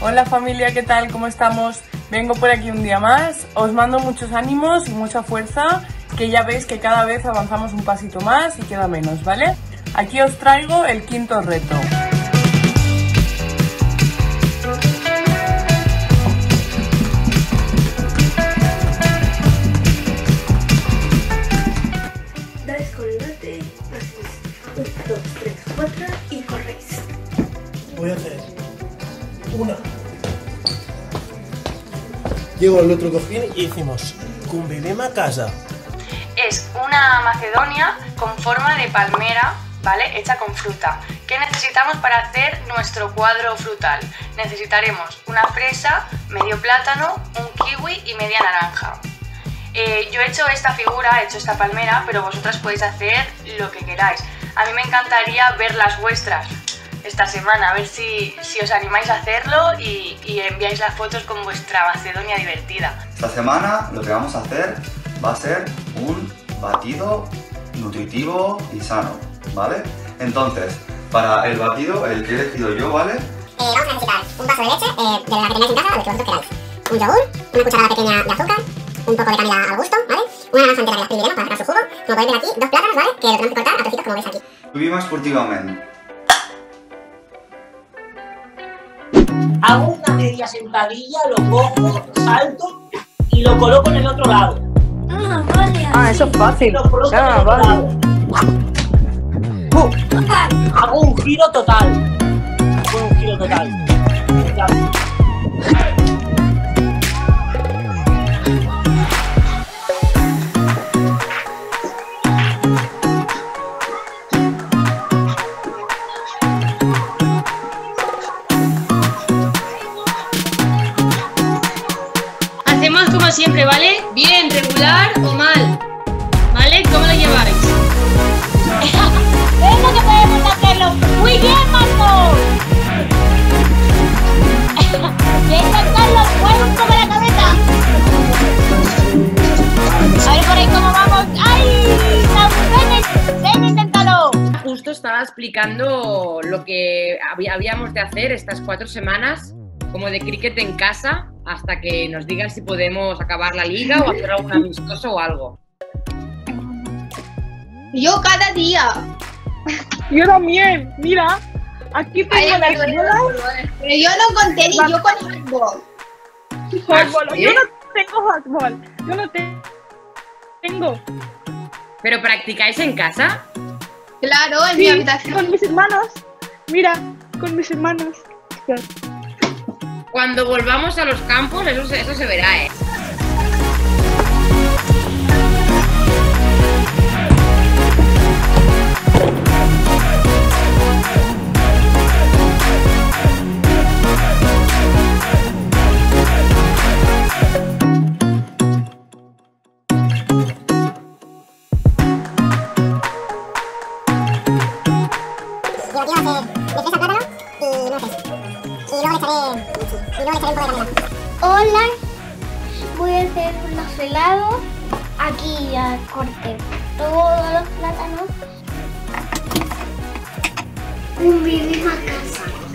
Hola familia, ¿qué tal? ¿Cómo estamos? Vengo por aquí un día más, os mando muchos ánimos y mucha fuerza, que ya veis que cada vez avanzamos un pasito más y queda menos, ¿vale? Aquí os traigo el quinto reto. Una. Llego al otro cojín y decimos, con bebé a casa. Es una macedonia con forma de palmera, ¿vale? Hecha con fruta. ¿Qué necesitamos para hacer nuestro cuadro frutal? Necesitaremos una fresa, medio plátano, un kiwi y media naranja. Eh, yo he hecho esta figura, he hecho esta palmera, pero vosotras podéis hacer lo que queráis. A mí me encantaría ver las vuestras esta semana, a ver si, si os animáis a hacerlo y, y enviáis las fotos con vuestra macedonia divertida. Esta semana lo que vamos a hacer va a ser un batido nutritivo y sano, ¿vale? Entonces, para el batido, el que he elegido yo, ¿vale? Eh, vamos a necesitar un vaso de leche, eh, de la que tengáis en casa, de que vosotros queráis. Un yogur, una cucharada pequeña de azúcar, un poco de canela al gusto, ¿vale? Una naranja entera que la exprimiremos para sacar su jugo. Como podéis ver aquí, dos plátanos, ¿vale? Que lo tenemos que cortar a trocitos como veis aquí. Vivimos esportivamente. Hago una media sentadilla, lo cojo, salto y lo coloco en el otro lado. Ah, vale. Ah, eso es fácil. Lo coloco en el Ah, otro vale. lado. Hago un giro total. Hago un giro total. Como siempre, ¿vale? Bien, regular o mal. ¿Vale? ¿Cómo lo lleváis? ¡Venga que podemos hacerlo! ¡Muy bien, Marco! ¡Venga, Carlos! ¡Mueve un poco la cabeza! A ver por ahí cómo vamos. ¡Ay! ¡Ven, ven, inténtalo! Justo estaba explicando lo que había- habíamos de hacer estas cuatro semanas, como de cricket en casa, hasta que nos digan si podemos acabar la liga o hacer algún amistoso o algo. Yo cada día. Yo también, mira. Aquí tengo las bolas Pero yo no con tenis, yo con fútbol. y fútbol. ¿sí? Yo no tengo fútbol. Yo no te- tengo. ¿Pero practicáis en casa? Claro, en Sí, con mis hermanos. Mira, con mis hermanos. Cuando volvamos a los campos, eso, eso se verá, ¿eh? Hola, voy a hacer unos helados. Aquí ya corté todos los plátanos. Un vídeo a casa.